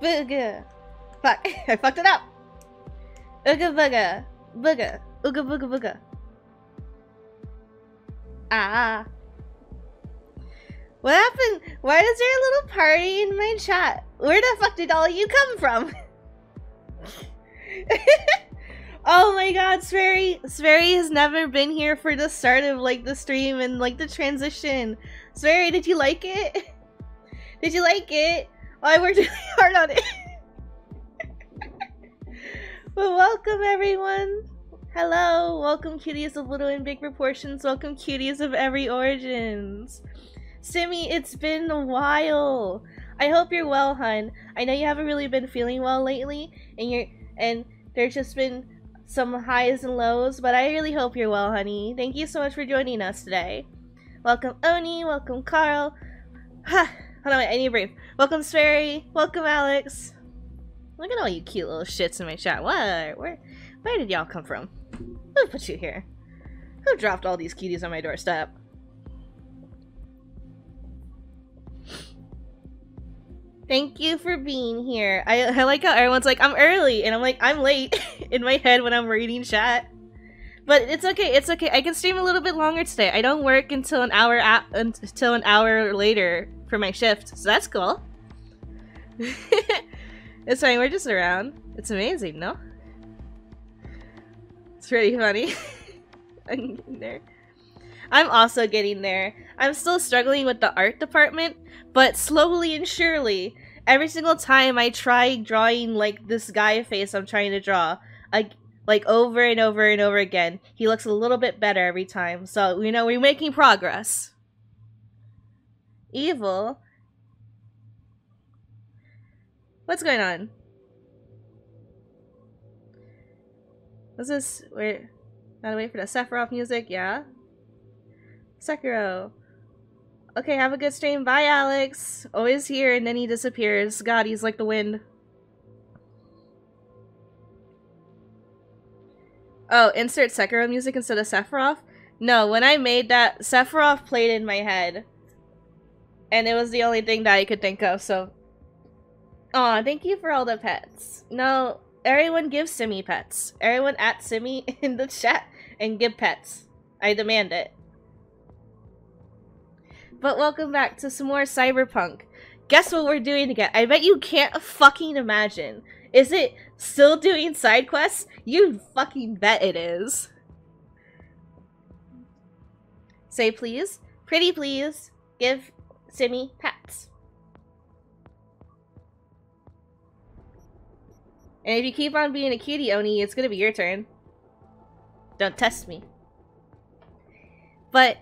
Booga. Fuck, I fucked it up. Ooga booga. Booga. Ooga booga booga. Ah. What happened? Why is there a little party in my chat? Where the fuck did all you come from? oh my god, Sverry Sverry has never been here for the start of like the stream and like the transition. Sverry, did you like it? Did you like it? I worked really hard on it. but welcome everyone. Hello, welcome cuties of little and big proportions. Welcome cuties of every origins. Simmy, it's been a while. I hope you're well, hun. I know you haven't really been feeling well lately, and you're and there's just been some highs and lows, but I really hope you're well, honey. Thank you so much for joining us today. Welcome Oni, welcome Carl. Ha! Hold on, wait, I need a brief. Welcome Sperry, welcome Alex. Look at all you cute little shits in my chat. What? Where, where did y'all come from? Who put you here? Who dropped all these cuties on my doorstep? Thank you for being here. I, I like how everyone's like, I'm early, and I'm like, I'm late in my head when I'm reading chat. But it's okay, it's okay. I can stream a little bit longer today. I don't work until an hour until an hour later for my shift, so that's cool. it's fine, we're just around. It's amazing, no? It's pretty funny. I'm getting there. I'm also getting there. I'm still struggling with the art department, but slowly and surely, every single time I try drawing like this guy face I'm trying to draw, I like over and over and over again, he looks a little bit better every time. So, you know, we're making progress. Evil. What's going on? What's this? Wait, gotta wait for the Sephiroth music, yeah? Sekiro. Okay, have a good stream. Bye, Alex. Always here, and then he disappears. God, he's like the wind. Oh, insert Sekiro music instead of Sephiroth? No, when I made that, Sephiroth played in my head. And it was the only thing that I could think of, so... Aw, thank you for all the pets. No, everyone give Simi pets. Everyone at Simi in the chat and give pets. I demand it. But welcome back to some more Cyberpunk. Guess what we're doing again? I bet you can't fucking imagine. Is it still doing side quests? You fucking bet it is. Say please. Pretty please. Give Simmy pats. And if you keep on being a cutie, Oni, it's gonna be your turn. Don't test me. But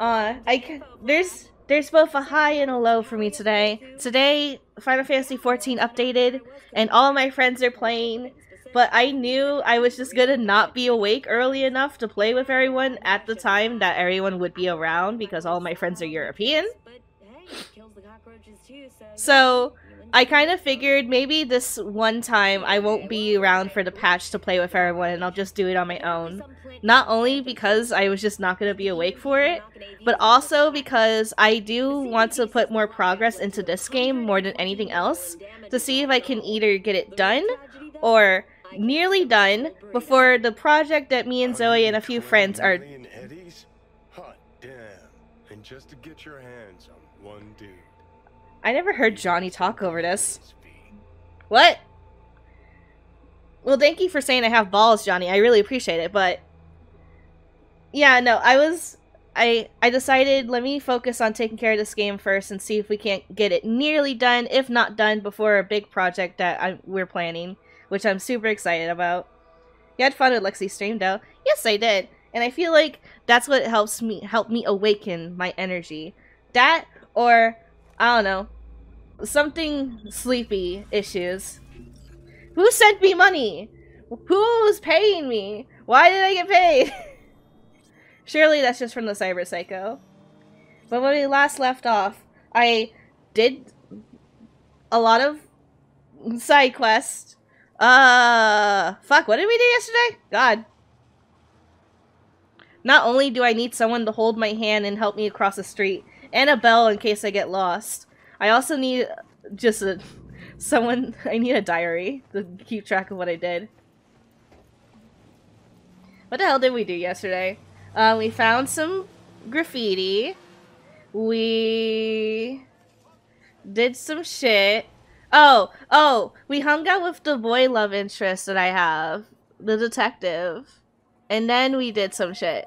uh, I there's there's both a high and a low for me today. Today, Final Fantasy XIV updated, and all my friends are playing. But I knew I was just gonna not be awake early enough to play with everyone at the time that everyone would be around because all my friends are European. So I kind of figured maybe this one time I won't be around for the patch to play with everyone and I'll just do it on my own. Not only because I was just not going to be awake for it, but also because I do want to put more progress into this game more than anything else to see if I can either get it done or nearly done before the project that me and Zoe and a few friends are Hot damn! And just to get your hands on one dude. I never heard Johnny talk over this. What? Well, thank you for saying I have balls, Johnny. I really appreciate it, but yeah, no, I was I I decided let me focus on taking care of this game first and see if we can't get it nearly done, if not done, before a big project that I, we're planning, which I'm super excited about. You had fun with Lexi stream though. Yes, I did, and I feel like that's what helps me help me awaken my energy. That or I don't know, something sleepy issues. Who sent me money? Who's paying me? Why did I get paid? Surely that's just from the Cyber Psycho. But when we last left off, I did a lot of side quests. Uh, fuck, what did we do yesterday? God. Not only do I need someone to hold my hand and help me across the street, and a bell in case I get lost, I also need just a someone. I need a diary to keep track of what I did. What the hell did we do yesterday? Uh, we found some graffiti. We did some shit. Oh, oh, we hung out with the boy love interest that I have, the detective. And then we did some shit.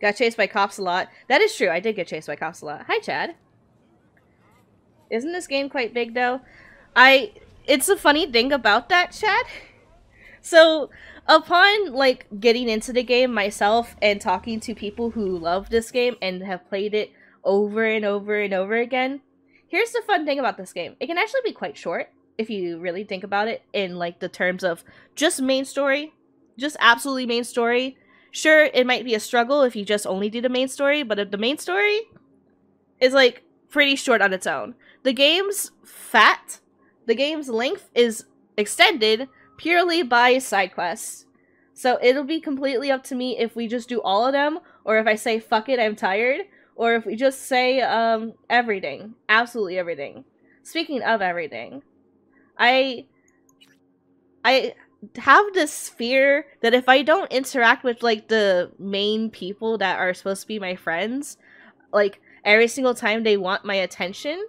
Got chased by cops a lot. That is true. I did get chased by cops a lot. Hi, Chad. Isn't this game quite big, though? I... It's a funny thing about that, Chad. So, upon, like, getting into the game myself and talking to people who love this game and have played it over and over and over again, here's the fun thing about this game. It can actually be quite short if you really think about it in, like, the terms of just main story. Just absolutely main story sure it might be a struggle if you just only do the main story but if the main story is like pretty short on its own the game's fat the game's length is extended purely by side quests so it'll be completely up to me if we just do all of them or if i say fuck it i'm tired or if we just say um everything absolutely everything speaking of everything i i have this fear that if I don't interact with like the main people that are supposed to be my friends, like every single time they want my attention,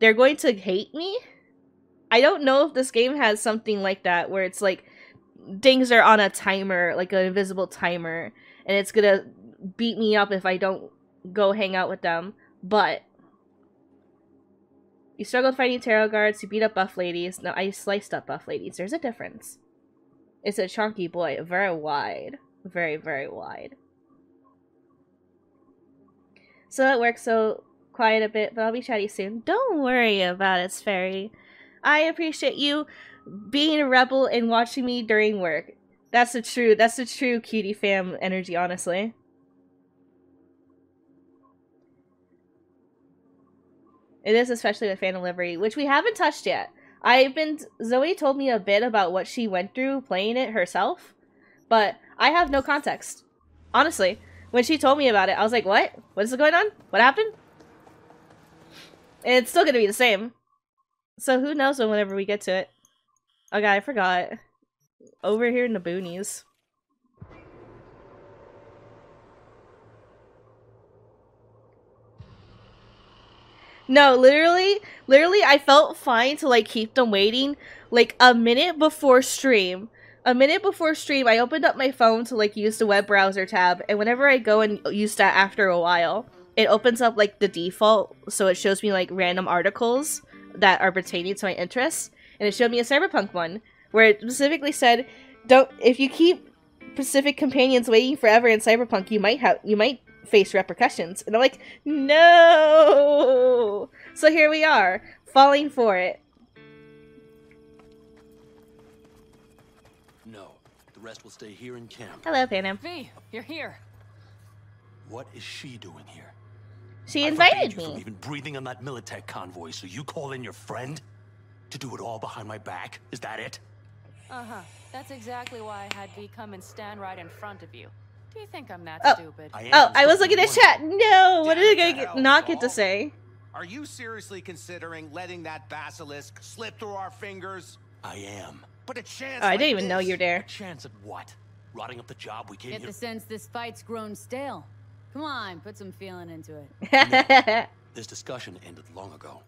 they're going to hate me. I don't know if this game has something like that where it's like things are on a timer, like an invisible timer, and it's gonna beat me up if I don't go hang out with them. But you struggled fighting tarot guards, you beat up buff ladies. No, I sliced up buff ladies. There's a difference. It's a chunky boy, very wide. Very, very wide. So it works so quiet a bit, but I'll be chatty soon. Don't worry about it, Fairy. I appreciate you being a rebel and watching me during work. That's the true that's the true cutie fam energy, honestly. It is especially with Phantom Liberty, which we haven't touched yet. I've been Zoe told me a bit about what she went through playing it herself, but I have no context. Honestly, when she told me about it, I was like, "What? What is going on? What happened?" And it's still gonna be the same. So who knows when whenever we get to it. God, I forgot. Over here in the boonies. No, literally, literally, I felt fine to like keep them waiting like a minute before stream. A minute before stream, I opened up my phone to like use the web browser tab, and whenever I go and use that after a while, it opens up like the default, so it shows me like random articles that are pertaining to my interests, and it showed me a cyberpunk one where it specifically said, "Don't if you keep Pacific companions waiting forever in cyberpunk, you might have you might face repercussions. And I'm like, no! So here we are, falling for it. No, the rest will stay here in camp. Hello, Phantom. V, you're here. What is she doing here? She invited me. From even breathing on that Militech convoy, so you call in your friend to do it all behind my back. Is that it? Uh huh. That's exactly why I had V come and stand right in front of you. Do you think I'm that oh. stupid? I oh, I was looking at chat. No, what did I get, not get to say? Are you seriously considering letting that basilisk slip through our fingers? I am. But a chance. Oh, I didn't even this, know you're there. A chance at what? Rotting up the job we came Get here. the sense this fight's grown stale. Come on, put some feeling into it. no, this discussion ended long ago.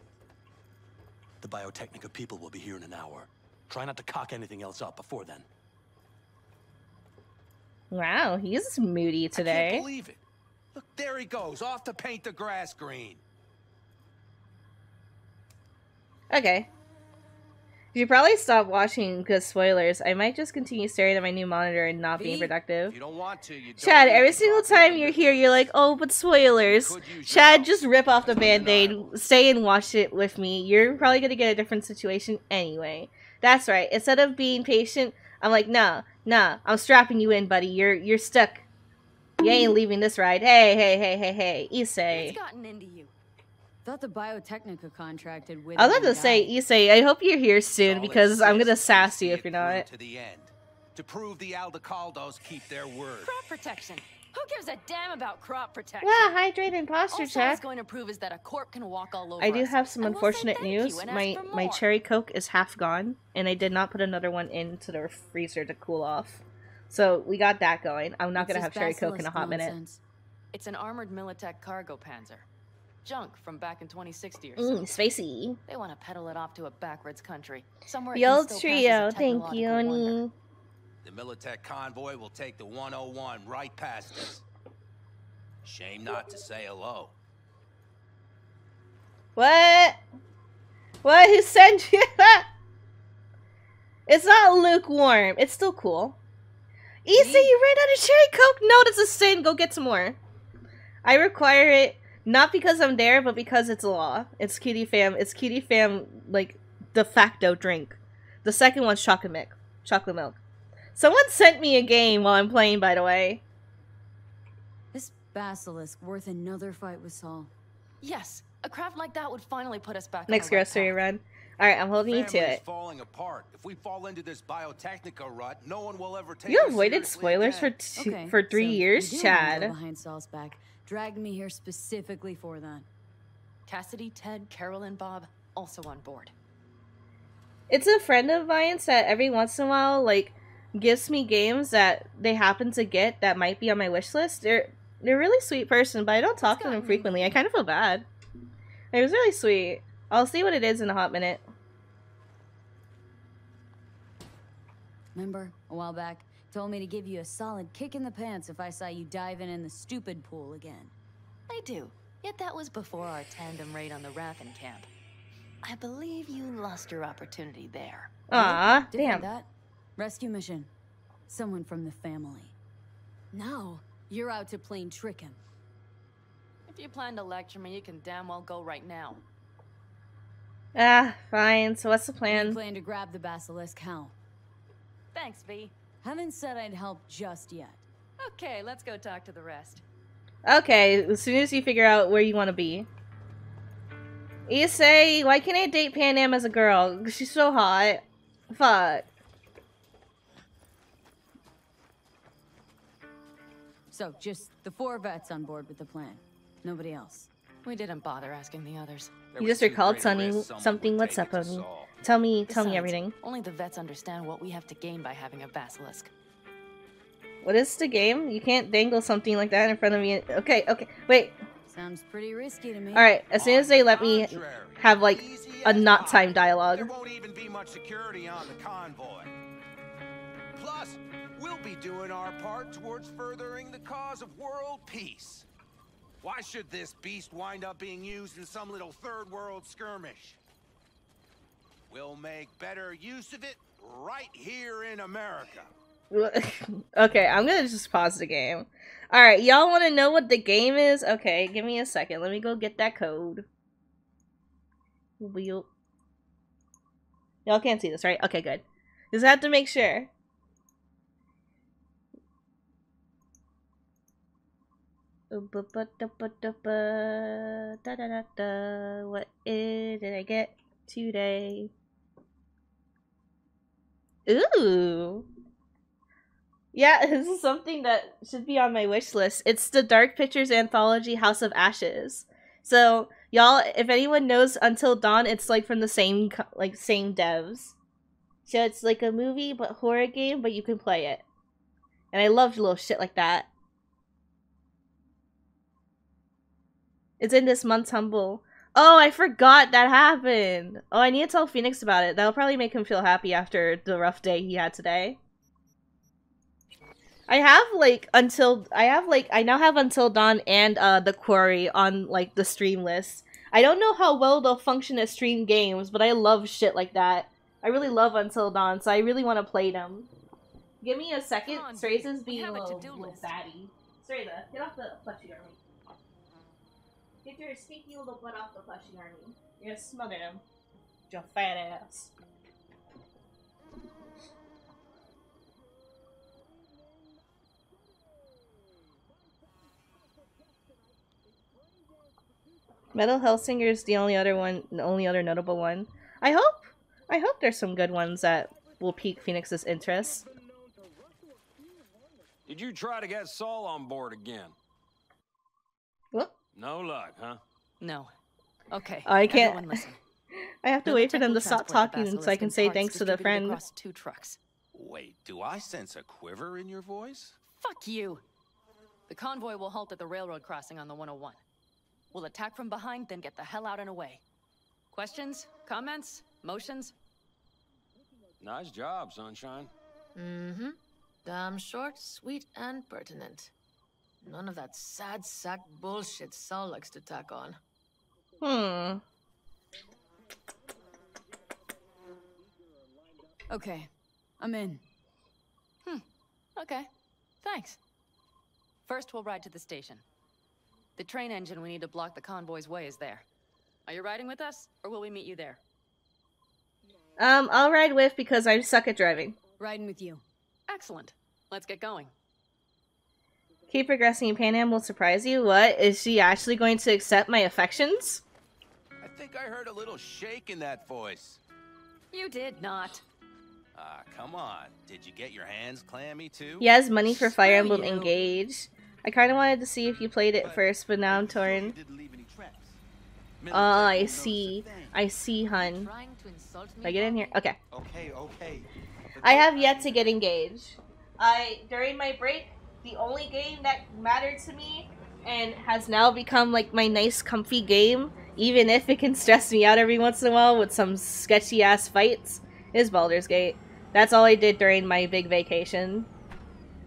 The Biotechnica people will be here in an hour. Try not to cock anything else up before then. Wow, he's moody today. I can't believe it. Look, there he goes, off to paint the grass green. Okay. You should probably stop watching because spoilers. I might just continue staring at my new monitor and not being productive. You don't want to. You Chad, every single time you're here, you're like, oh, but spoilers. Chad, just rip off the band-aid. Stay and watch it with me. You're probably going to get a different situation anyway. That's right. Instead of being patient, I'm like, nah, nah, I'm strapping you in, buddy. You're you're stuck. You ain't mm. leaving this ride. Hey, hey, hey, hey, hey, Issei. What's gotten into you? Thought the Biotechnica contracted with. I was about to say, Issei, I hope you're here soon because I'm gonna sass you if you're not. To the end, to prove the Aldecaldos keep their word. Crop protection. Who gives a damn about crop protection? Yeah, hydrate and posture all check. going to prove is that a corp can walk all over I do have some unfortunate we'll news. My my cherry coke is half gone, and I did not put another one into the freezer to cool off. So we got that going. I'm not What's gonna have cherry coke in a hot minute. It's an armored Militech cargo panzer. Junk from back in 2060 or Mm, so. spacey. They want to peddle it off to a backwards country. Somewhere The old still pass as a trio, thank you. Oni. The Militech convoy will take the 101 right past us. Shame not to say hello. What? What? Who sent you that? It's not lukewarm. It's still cool. Issa, you ran out of cherry coke? No, that's a sin. Go get some more. I require it not because I'm there, but because it's a law. It's cutie fam. It's cutie fam like de facto drink. The second one's chocolate milk. Chocolate milk. Someone sent me a game while I'm playing, by the way. This basilisk worth another fight with Saul. Yes, a craft like that would finally put us back Next on the right grocery run. All right, I'm holding you to Family's it. falling apart. If we fall into this biotechnica rut, no one will ever take You us avoided seriously spoilers for again. two, Okay, for three so years, you do wanna go Chad. Behind Saul's back, dragged me here specifically for that. Cassidy, Ted, Carol, and Bob also on board. It's a friend of mine's that every once in a while like gives me games that they happen to get that might be on my wish list. They're they're a really sweet person, but I don't talk to them frequently. I kind of feel bad. It was really sweet. I'll see what it is in a hot minute. Remember, a while back, told me to give you a solid kick in the pants if I saw you diving in the stupid pool again. I do. Yet that was before our tandem raid on the Raffen camp. I believe you lost your opportunity there. Aw, Different damn. that. Rescue mission. Someone from the family. Now, you're out to plain trick him. If you plan to lecture me, you can damn well go right now. Ah, fine. So what's the You plan? plan to grab the basilisk, how? Thanks, V. Haven't said I'd help just yet. Okay, let's go talk to the rest. Okay, as soon as you figure out where you want to be. Issei, why can't I date Panam as a girl? She's so hot. Fuck. So, just the four vets on board with the plan. Nobody else. We didn't bother asking the others. There You just recalled great Sonny something. What's up, it to Tell me, tell me everything. Only the vets understand what we have to gain by having a basilisk. What is the game? You can't dangle something like that in front of me. Okay, okay, wait. Sounds pretty risky to me. All right, as soon as they let me have like a not pie. time dialogue. There won't even be much security on the convoy. Plus, we'll be doing our part towards furthering the cause of world peace. Why should this beast wind up being used in some little third world skirmish? We'll make better use of it right here in America. okay, I'm gonna just pause the game. Alright, y'all wanna know what the game is? Okay, give me a second. Let me go get that code. Wheel. Y'all can't see this, right? Okay, good. Just have to make sure. What did I get today? Ooh. Yeah, this is something that should be on my wish list. It's the Dark Pictures anthology House of Ashes. So, y'all, if anyone knows Until Dawn, it's like from the same like same devs. So it's like a movie but horror game, but you can play it. And I love little shit like that. It's in this month's humble. Oh, I forgot that happened. Oh, I need to tell Phoenix about it. That'll probably make him feel happy after the rough day he had today. I have like until I have like I now have until dawn and uh the quarry on like the stream list. I don't know how well they'll function as stream games, but I love shit like that. I really love Until Dawn, so I really want to play them. Give me a second. On, being a little, little list. fatty. Get off the plushie army. Get your stinky little butt off the plushie army. You're gonna smother him. Your fat ass. Metal Hellsinger is the only other one, the only other notable one. I hope, I hope there's some good ones that will pique Phoenix's interest. Did you try to get Saul on board again? What? No luck, huh? No. Okay. I can't. I have to Militech wait for them to stop transport the talking so I can say thanks to the distributed friend. Across two trucks. Wait, do I sense a quiver in your voice? Fuck you. The convoy will halt at the railroad crossing on the 101. We'll attack from behind, then get the hell out and away. Questions? Comments? Motions? Nice job, Sunshine. Mm-hmm. Damn short, sweet, and pertinent. None of that sad sack bullshit Saul likes to tack on. Hmm. Okay, I'm in. Hmm, okay. Thanks. First, we'll ride to the station. The train engine we need to block the convoy's way is there. Are you riding with us, or will we meet you there? Um, I'll ride with because I suck at driving. Riding with you. Excellent. Let's get going. Keep progressing. Panam will surprise you. What? Is she actually going to accept my affections? I think I heard a little shake in that voice. You did not. Ah, come on. Did you get your hands clammy too? He has money for Fire Screw Emblem you. Engage. I kind of wanted to see if you played it first, but now I'm torn. Oh, I see. I see, hun. Trying to insult If me? I get in here, okay. Okay, okay. I have yet to get engaged. I during my break, the only game that mattered to me and has now become like my nice comfy game, even if it can stress me out every once in a while with some sketchy ass fights, is Baldur's Gate. That's all I did during my big vacation.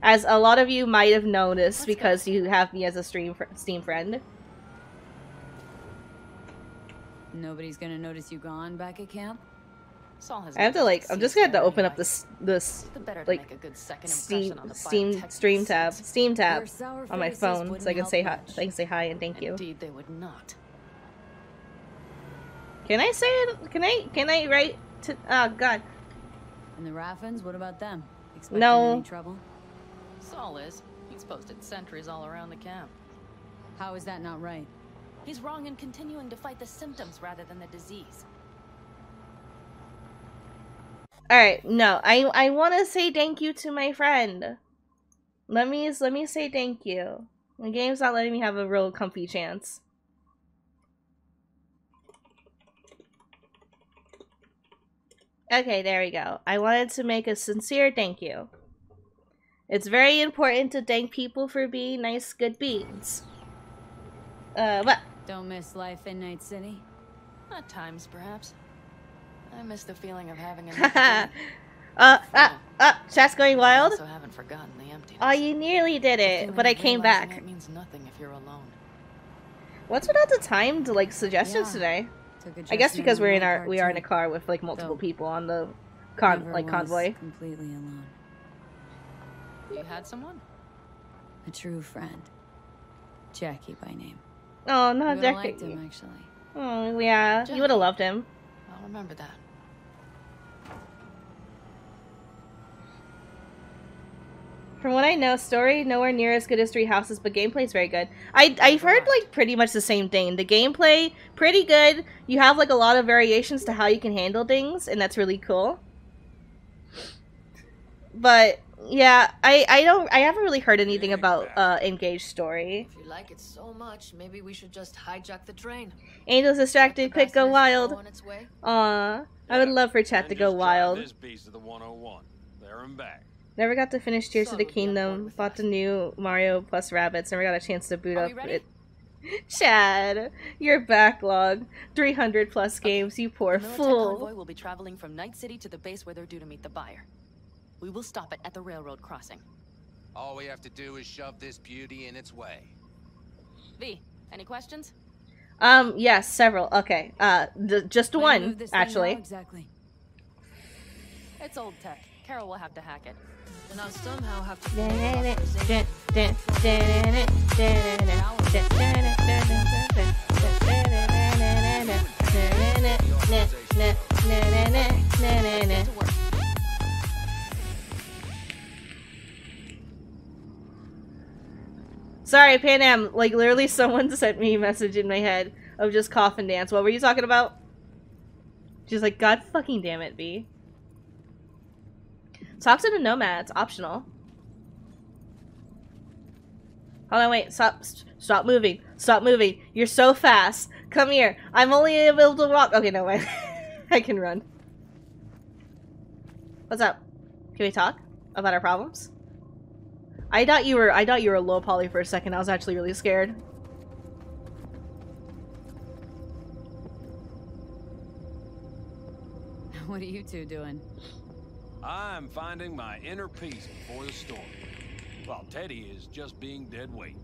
As a lot of you might have noticed Let's go. because you have me as a stream fr- Steam friend. Nobody's gonna notice you gone back at camp? Saul has I have to like I'm just gonna have to open up anyway. this this The like make a good second Steam impression on the Steam Stream tab. Steam tab on my phone so I can say hi. So I can say hi and thank you. Indeed, they would not. Can I say it? Can I? Can I write to? Oh God. And the Raffens, what about them? Expecting No. any trouble? Saul is. He's posted sentries all around the camp. How is that not right? He's wrong in continuing to fight the symptoms rather than the disease. All right. No, I I want to say thank you to my friend. Let me let me say thank you. The game's not letting me have a real comfy chance. Okay, there we go. I wanted to make a sincere thank you. It's very important to thank people for being nice, good beings. Uh, what? Don't miss life in Night City? At times, perhaps. I miss the feeling of having a uh, ah, ah, chat's going wild. also haven't forgotten the emptiness. Oh, you nearly did it, but I came back. It means nothing if you're alone. What's without the timed like suggestions Yeah. today? I guess because we're in our we are in a car with like multiple Though, people on the con like convoy. Completely alone. You had someone? A true friend. Jackie by name. Oh, You not would've liked Jackie. him, actually. Oh yeah, you would have loved him. I'll remember that. From what I know, story nowhere near as good as Three Houses, but gameplay's very good. I I've heard like pretty much the same thing. The gameplay pretty good. You have like a lot of variations to how you can handle things, and that's really cool. But yeah, I I don't I haven't really heard anything about uh Engaged story. If you like it so much, maybe we should just hijack the train. Angels distracted, The quick go wild. on its way. I would love for chat to go wild. This piece of the 101, there and back. Never got to finish Tears of the Son would be on board Kingdom. with Bought that. the new Mario plus Rabbids. Never got a chance to boot Are up it. Chad, your backlog. 300 plus games, you poor The Militech fool. convoy will be traveling from Night City to the base where they're due to meet the buyer. We will stop it at the railroad crossing. All we have to do is shove this beauty in its way. V, any questions? Um, yes, several. Okay, uh, th- just Way one, move this thing now, actually. exactly. It's old tech. Carol will have to hack it. And I'll somehow have to... Sorry, Panam. Like, literally someone sent me a message in my head of just cough and dance. What were you talking about? She's like, God fucking damn it, B. Talk to the nomads, optional. Hold on, wait. Stop. Stop moving. Stop moving. You're so fast. Come here. I'm only able to walk. Okay, no, way. I can run. What's up? Can we talk about our problems? I thought you were I thought you were a low poly for a second. I was actually really scared. What are you two doing? I'm finding my inner peace before the storm. While Teddy is just being dead weight.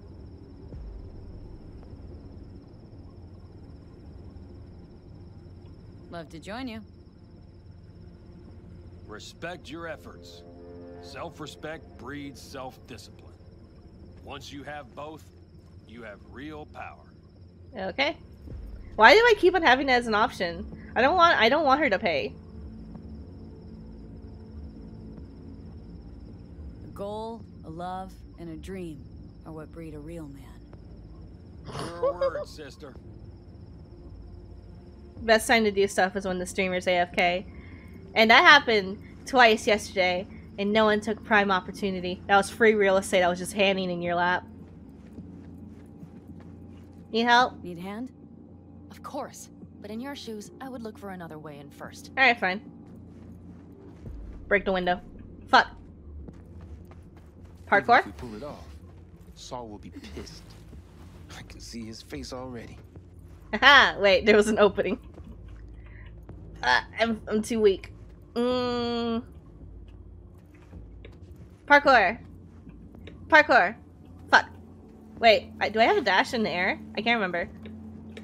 Love to join you. Respect your efforts. Self-respect breeds self-discipline. Once you have both, you have real power. Okay. Why do I keep on having it as an option? I don't want I don't want her to pay. Goal, a love, and a dream are what breed a real man. Your word, sister. Best time to do stuff is when the streamer's AFK. And that happened twice yesterday, and no one took prime opportunity. That was free real estate I was just handing in your lap. Need help? Need hand? Of course. But in your shoes, I would look for another way in first. Alright, fine. Break the window. Fuck. Parkour? If we pull it off, Saul will be pissed. I can see his face already. Haha! Wait, there was an opening. Uh, I'm, I'm too weak. Mm. Parkour. Parkour. Fuck. Wait, I, do I have a dash in the air? I can't remember.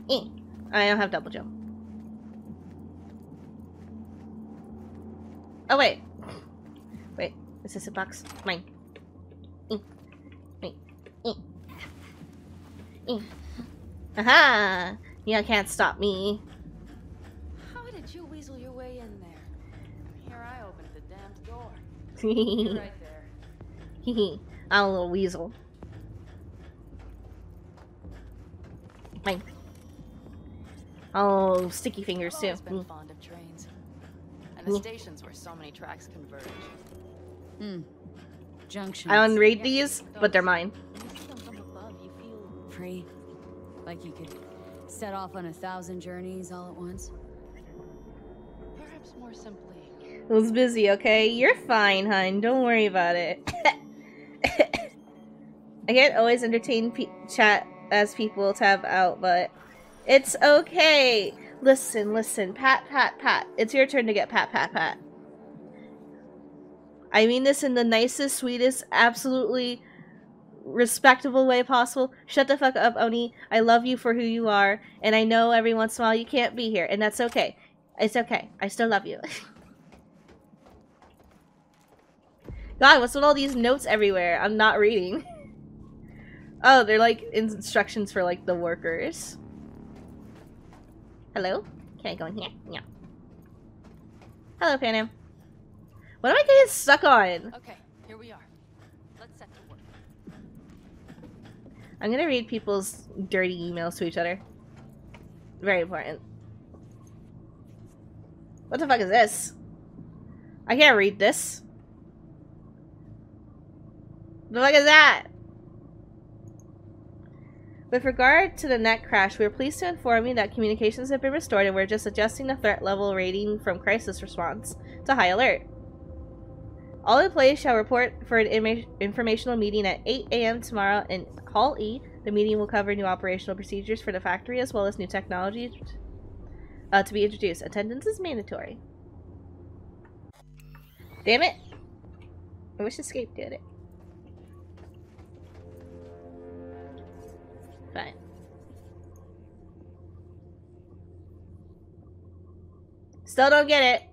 Eh. I don't have double jump. Oh, wait. Wait, is this a box? Mine. Eh. Aha! You can't stop me. How did you weasel your way in there? Here I opened the damned door. Right there. Hehe. I'm a little weasel. Mine. Oh, sticky fingers I've too. always been Mm. fond of trains. And the Mm. stations where so many tracks converge. Hmm. Junctions. I don't read these, but they're mine. When you see them from above, you feel Free. Like you could set off on a thousand journeys all at once. perhaps more simply. I was busy, okay? You're fine, hun. Don't worry about it. I can't always entertain pe chat as people tab out, but it's okay. Listen, listen. Pat, pat, pat. It's your turn to get pat, pat, pat. I mean this in the nicest, sweetest, absolutely respectable way possible. Shut the fuck up, Oni. I love you for who you are, and I know every once in a while you can't be here, and that's okay. It's okay. I still love you. God, what's with all these notes everywhere? I'm not reading. oh, they're like instructions for like the workers. Hello? Can I go in here? No. Hello, Panam. What am I getting stuck on? Okay, here we are. Let's set to work. I'm gonna read people's dirty emails to each other. Very important. What the fuck is this? I can't read this. The fuck is that? With regard to the net crash, we are pleased to inform you that communications have been restored and we're just adjusting the threat level rating from crisis response to high alert. All employees shall report for an ima- informational meeting at 8 a.m. tomorrow in Hall E. The meeting will cover new operational procedures for the factory as well as new technologies uh, to be introduced. Attendance is mandatory. Damn it! I wish Escape did it. Fine. Still don't get it.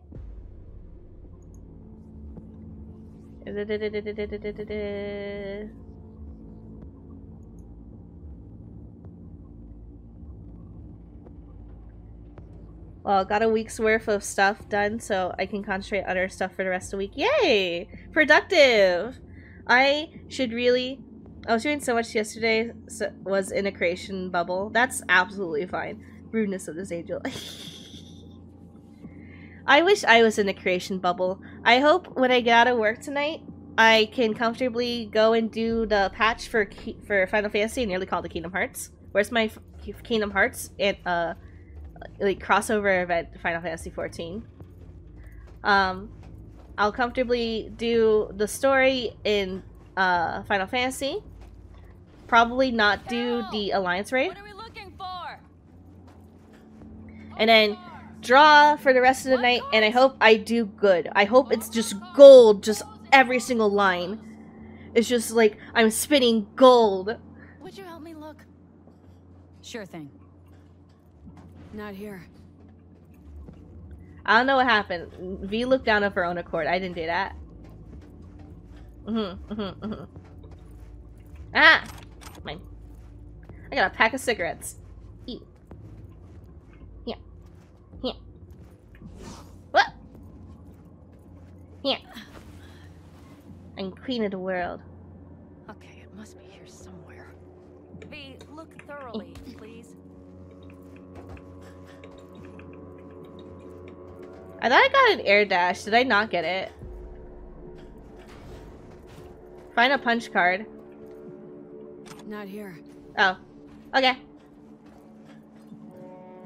Well, got a week's worth of stuff done, so I can concentrate on other stuff for the rest of the week. Yay! Productive! I should really... I was doing so much yesterday, so was in a creation bubble. That's absolutely fine. Rudeness of this angel. I wish I was in a creation bubble. I hope when I get out of work tonight, I can comfortably go and do the patch for for Final Fantasy, nearly called the Kingdom Hearts. Where's my Kingdom Hearts and uh like crossover event Final Fantasy 14? Um, I'll comfortably do the story in uh Final Fantasy. Probably not do the Alliance raid. And then draw for the rest of the night, and I hope I do good. I hope it's just gold, just every single line. It's just like I'm spitting gold. Would you help me look? Sure thing. Not here. I don't know what happened. V looked down of her own accord. I didn't do that. Mm-hmm, mm-hmm, mm-hmm. Ah! Mine. I got a pack of cigarettes. Ew. Here. Here. What? Here. I'm queen of the world. Okay, it must be here somewhere. V, look thoroughly, please. I thought I got an air dash. Did I not get it? Find a punch card. Not here. Oh. Okay.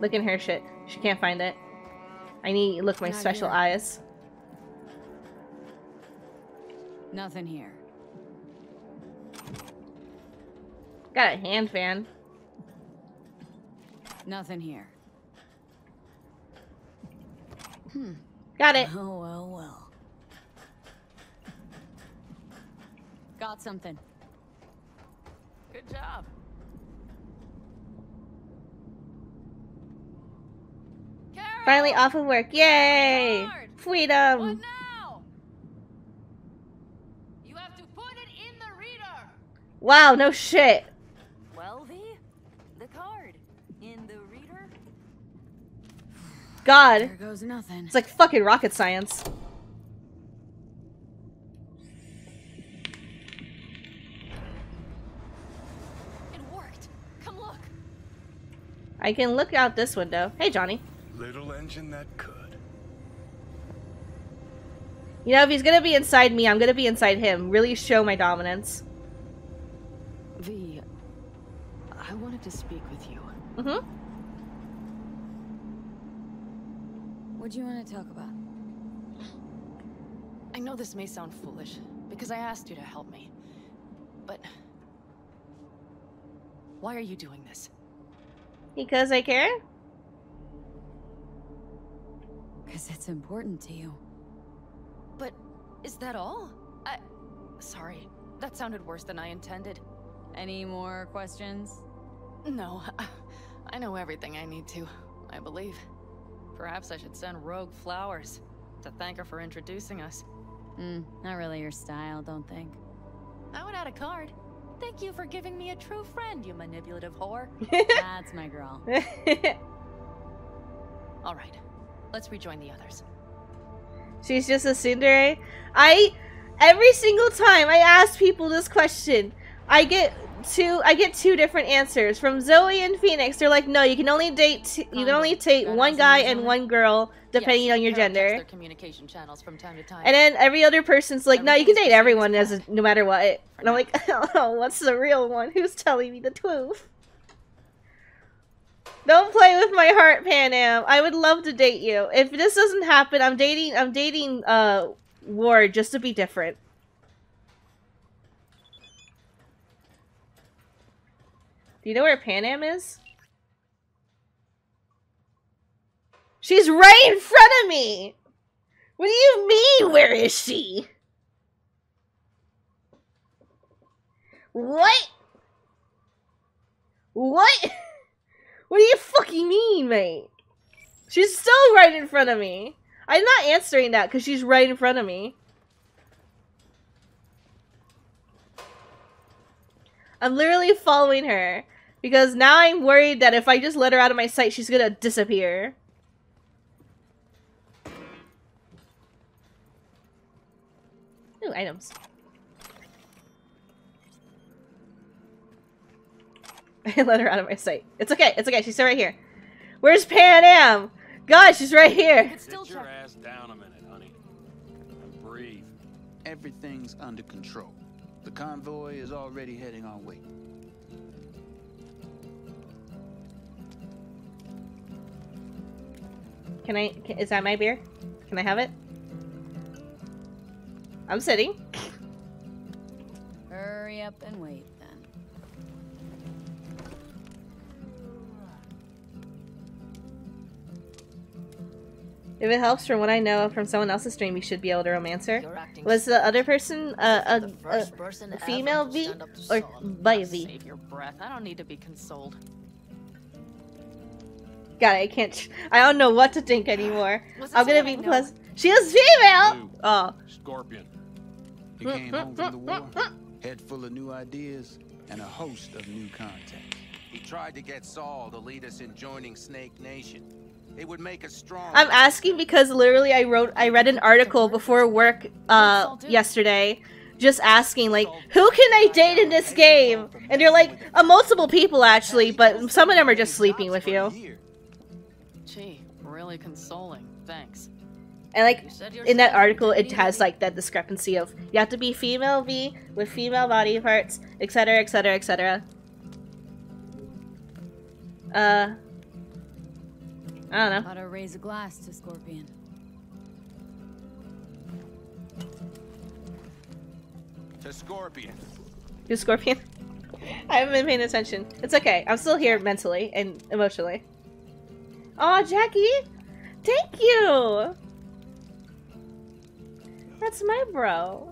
Look in her shit. She can't find it. I need look my Not special here. eyes. Nothing here. Got a hand fan. Nothing here. Hmm. Got it. Oh, well, well. Got something. Good job. Finally off of work. Yay! Freedom! Wow, no shit. Well, V, the card in the reader. God. There goes nothing. It's like fucking rocket science. It worked. Come look. I can look out this window. Hey, Johnny. Little engine that could. You know, if he's gonna be inside me, I'm gonna be inside him. Really show my dominance. V, I wanted to speak with you. Mm-hmm. What do you want to talk about? I know this may sound foolish, because I asked you to help me. But... Why are you doing this? Because I care? Because it's important to you. But is that all? I... Sorry, that sounded worse than I intended. Any more questions? No, I know everything I need to, I believe. Perhaps I should send Rogue flowers to thank her for introducing us. Hmm, not really your style, don't think. I would add a card. Thank you for giving me a true friend, you manipulative whore. That's my girl. All right, let's rejoin the others. She's just a tsundere. I, every single time I ask people this question, I get two I get two different answers from Zoe and Phoenix. They're like, no, you can only date two, you can only date one guy and one girl depending yes, on your gender. communication channels from time to time. And then every other person's like, no, you can date everyone as a, no matter what. And I'm like, oh, what's the real one? Who's telling me the truth? Don't play with my heart, Panam. I would love to date you. If this doesn't happen, I'm dating I'm dating uh Ward just to be different. Do you know where Panam is? She's right in front of me! What do you mean, where is she? What? What? What do you fucking mean, mate? She's still right in front of me. I'm not answering that because she's right in front of me. I'm literally following her. Because now I'm worried that if I just let her out of my sight, she's gonna disappear. Ooh, items. I let her out of my sight. It's okay, it's okay, she's still right here. Where's Panam? God, she's right here. Sit your ass down a minute, honey. And breathe. everything's under control. The convoy is already heading our way. Can I, is that my beer? Can I have it? I'm sitting. Hurry up and wait. If it helps from what I know from someone else's stream, you should be able to romance her. Was the other person uh, a, a, a female V or by V? Save your breath. I don't need to be consoled. God, I can't. I don't know what to think anymore. I'm gonna be plus. She is female. Oh. Scorpion. He came home from the war, head full of new ideas and a host of new contacts. He tried to get Saul to lead us in joining Snake Nation. It would make us strong. I'm asking because literally I wrote I read an article before work uh yesterday just asking like who can I date in this game? And they're like uh, multiple people actually, but some of them are just sleeping with you. Gee, really consoling. Thanks. And like in that article it has like that discrepancy of you have to be female V with female body parts, etc, etc, etc. Uh I don't know. How to raise a glass to Scorpion. To Scorpion. To Scorpion? I haven't been paying attention. It's okay. I'm still here mentally and emotionally. Oh, Jackie! Thank you! That's my bro.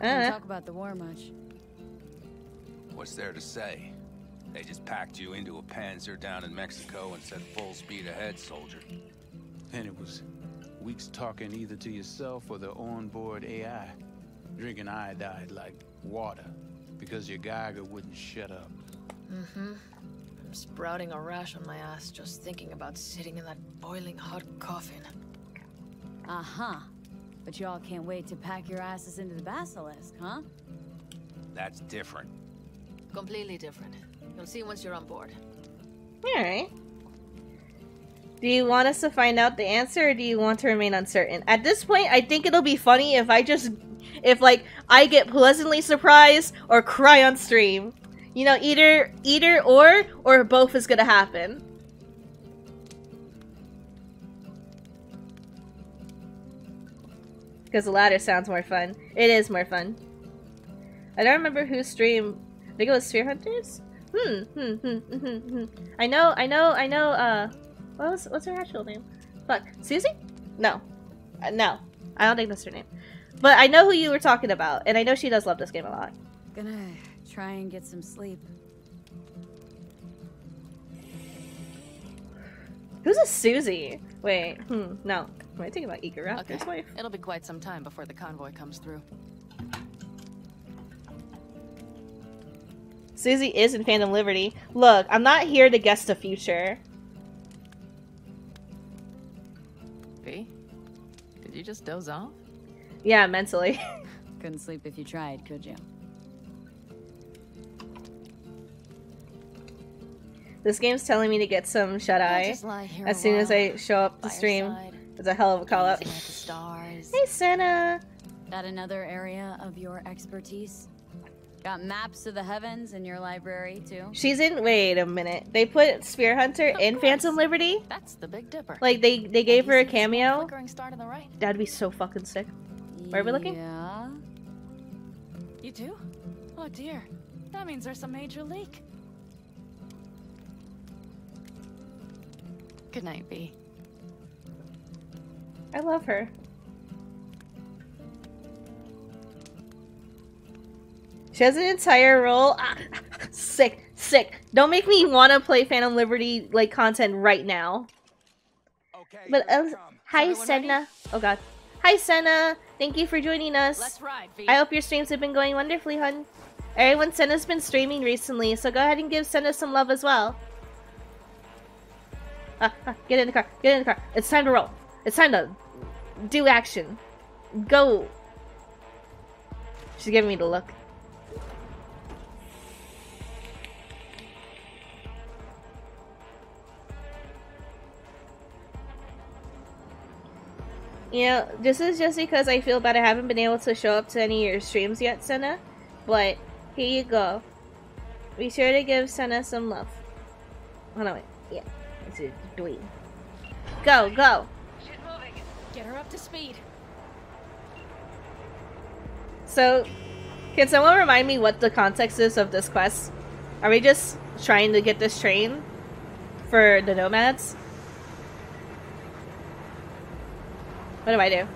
Don't talk about the war much. What's there to say? They just packed you into a Panzer down in Mexico and said full speed ahead, soldier. And it was weeks talking either to yourself or the onboard AI. Drinking iodide like water because your Geiger wouldn't shut up. Mm-hmm. I'm sprouting a rash on my ass just thinking about sitting in that boiling hot coffin. Uh-huh. But y'all can't wait to pack your asses into the Basilisk, huh? That's different. Completely different. You'll see once you're on board. Alright. Do you want us to find out the answer or do you want to remain uncertain? At this point, I think it'll be funny if I just... If, like, I get pleasantly surprised or cry on stream. You know, either, either or, or both is gonna happen. Because the latter sounds more fun. It is more fun. I don't remember whose stream. I think it was Sphere Hunters? Hmm, hmm, hmm, hmm, hmm, hmm. I know, I know, I know, uh, what was, what's her actual name? Fuck, Susie? No. Uh, no. I don't think that's her name. But I know who you were talking about, and I know she does love this game a lot. Gonna try and get some sleep. Who's a Susie? Wait, hmm, no. Am I thinking about Raptor's okay. wife? It'll be quite some time before the convoy comes through. Susie is in Phantom Liberty. Look, I'm not here to guess the future. V? Did you just doze off? Yeah, mentally. Couldn't sleep if you tried, could you? This game's telling me to get some shut eye as soon as I show up to stream. It's a hell of a call up. Hey, Senna! That another area of your expertise? Got maps of the heavens in your library, too? She's in- wait a minute. They put Sphere Hunter of in course. Phantom Liberty? That's the Big Dipper. Like, they, they gave her a cameo? Right. That'd be so fucking sick. Where are we looking? Yeah. You too? Oh dear. That means there's a major leak. Good night, V. I love her. She has an entire role. Ah, sick, sick. Don't make me want to play Phantom Liberty like content right now. Okay, but uh, hi, Senna. Oh god. Hi, Senna. Thank you for joining us. Let's ride, v. I hope your streams have been going wonderfully, hun. Everyone, Senna's been streaming recently, so go ahead and give Senna some love as well get in the car, get in the car. It's time to roll. It's time to do action. Go. She's giving me the look. You know, this is just because I feel bad I haven't been able to show up to any of your streams yet, Senna. But, here you go. Be sure to give Senna some love. Oh no! wait. Yeah. This is dweeb. Go, go! Get her up to speed. So, can someone remind me what the context is of this quest? Are we just trying to get this train for the nomads? What do I do?